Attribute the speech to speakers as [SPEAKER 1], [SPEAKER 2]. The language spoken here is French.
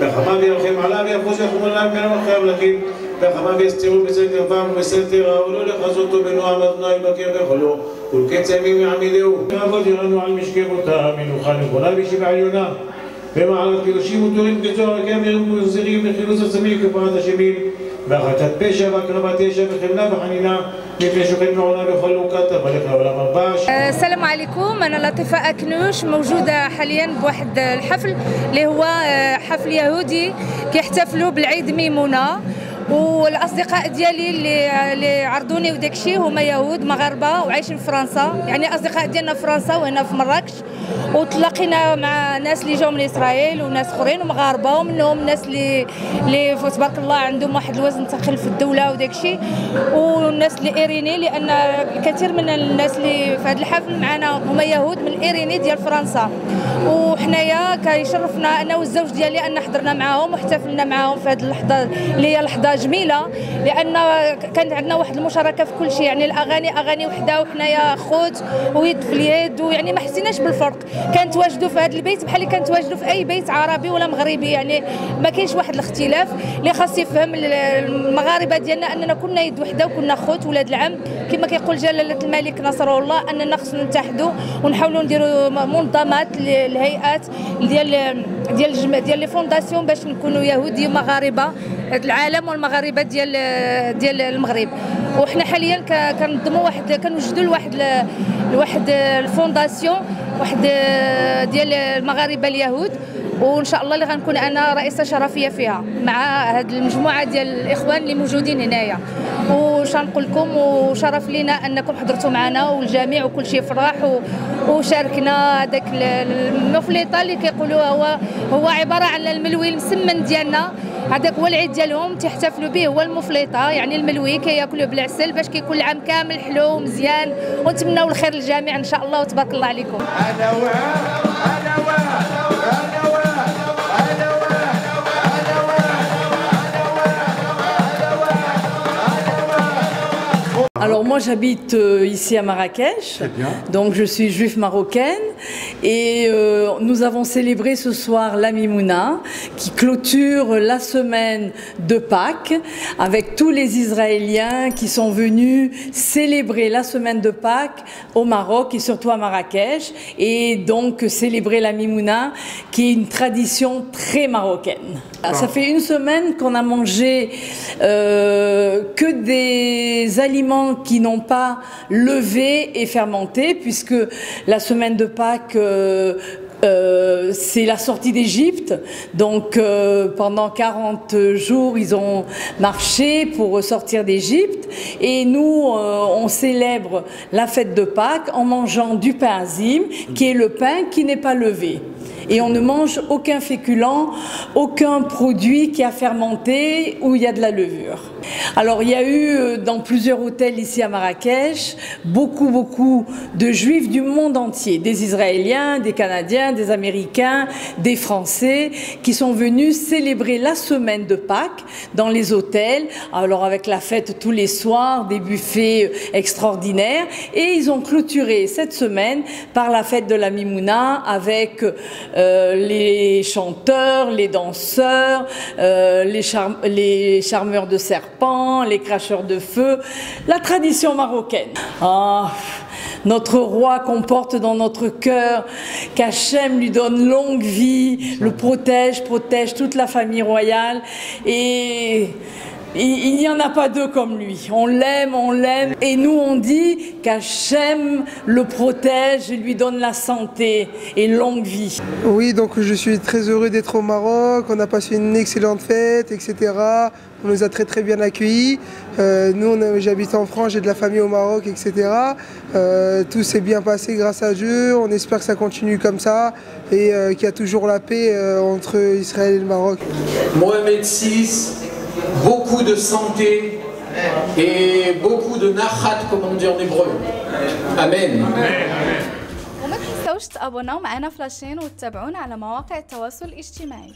[SPEAKER 1] בכמה וירחם עליו יחוש יחום עליו מן המחייב לכין בכמה ויסתירו בצד כנפם ובסתירה ולא לחזותו בנועם אדוני בקר וכלו ולקץ ימים יעמידהו ועבוד ירנו על משכבותה מנוחה נכונה בשבע עליונה. במעלת קידושים ותורים כזוהר כמרים ומזירים לחילוץ עצמי כפרת השמים. בהחלטת פשע והקרבת ישע וחמלה וחנינה מפני שוכן מעונה בכל לוקת
[SPEAKER 2] عليكم. أنا لطيفة أكنوش موجودة حاليا بواحد الحفل اللي هو حفل يهودي كيحتفلوا بالعيد ميمونة. والأصدقاء ديالي اللي اللي عرضوني وداكشي هما يهود مغاربة وعايشين في فرنسا. يعني أصدقاء ديالنا في فرنسا وهنا في مراكش. وتلاقينا مع ناس اللي جاو من إسرائيل وناس أخرين ومغاربة ومنهم ناس اللي اللي تبارك الله عندهم واحد الوزن ثقيل في الدولة وداكشي والناس اللي إيريني لأن الكثير من الناس اللي في هذا الحفل معنا هما يهود من إيريني ديال فرنسا. وحنايا كيشرفنا أنا والزوج ديالي أن حضرنا معاهم واحتفلنا معاهم في هذه اللحظة اللي هي لحظة جميلة لأن كانت عندنا واحد المشاركة في كل شيء. يعني الأغاني أغاني وحدة وحنايا خوت ويد في اليد ويعني ما حسيناش بالفرق. كنتواجدوا في هذا البيت بحال اللي كنتواجدوا في أي بيت عربي ولا مغربي. يعني ما كاينش واحد الاختلاف. اللي خاص يفهم المغاربة ديالنا أننا كنا يد وحدة وكنا خوت ولاد العم. كما كيقول جلالة الملك نصره الله أننا خصنا نتحدوا ونحاولوا نديروا منظمات الهيئات ديال ديال ديال لي فونداسيون باش نكونوا يهودي ومغاربة. العالم والمغاربة ديال ديال المغرب. وحنا حاليا كنظموا واحد كنوجدوا لواحد لواحد الفونداسيون واحد ديال المغاربة اليهود. وإن شاء الله اللي غنكون أنا رئيسة شرفية فيها مع هذه المجموعة ديال الإخوان اللي موجودين هنايا. وش نقول لكم وشرف لينا أنكم حضرتوا معنا والجميع وكل شيء فرح وشاركنا هذاك المفلطة اللي كيقولوا هو هو عبارة عن الملوي المسمن ديالنا. هذاك هو العيد ديالهم تيحتفلوا به هو المفلطة. يعني الملوي كياكلوا بالعسل باش كيكون العام كامل حلو ومزيان. ونتمنوا الخير للجميع إن شاء الله وتبارك الله عليكم.
[SPEAKER 3] Moi j'habite euh, ici à Marrakech, donc je suis juive marocaine et euh, nous avons célébré ce soir la Mimouna qui clôture la semaine de Pâques avec tous les Israéliens qui sont venus célébrer la semaine de Pâques au Maroc et surtout à Marrakech et donc célébrer la Mimouna qui est une tradition très marocaine. Ça fait une semaine qu'on a mangé euh, que des aliments qui n'ont pas levé et fermenté, puisque la semaine de Pâques euh, c'est la sortie d'Égypte. Donc euh, pendant 40 jours, ils ont marché pour sortir d'Égypte. Et nous, euh, on célèbre la fête de Pâques en mangeant du pain azim, qui est le pain qui n'est pas levé. Et on ne mange aucun féculent, aucun produit qui a fermenté ou il y a de la levure. Alors il y a eu dans plusieurs hôtels ici à Marrakech beaucoup beaucoup de juifs du monde entier, des Israéliens, des Canadiens, des Américains, des Français qui sont venus célébrer la semaine de Pâques dans les hôtels, alors avec la fête tous les soirs, des buffets extraordinaires et ils ont clôturé cette semaine par la fête de la Mimouna avec euh, les chanteurs, les danseurs, euh, les, char les charmeurs de serpents, les cracheurs de feu, la tradition marocaine. Ah, notre roi qu'on porte dans notre cœur, qu'Hachem lui donne longue vie, le protège, protège toute la famille royale et il n'y en a pas deux comme lui. On l'aime, on l'aime. Et nous, on dit qu'Hachem le protège et lui donne la santé et longue vie.
[SPEAKER 4] Oui, donc je suis très heureux d'être au Maroc. On a passé une excellente fête, etc. On nous a très très bien accueillis. Euh, nous, j'habite en France, j'ai de la famille au Maroc, etc. Euh, tout s'est bien passé grâce à Dieu. On espère que ça continue comme ça et euh, qu'il y a toujours la paix entre Israël et le Maroc.
[SPEAKER 5] Mohamed VI, beaucoup de santé et beaucoup de nachat, comme on dit en hébreu. Amen.
[SPEAKER 6] وما تنسوش تابوناو معنا في لاشين وتتابعونا على مواقع التواصل الاجتماعي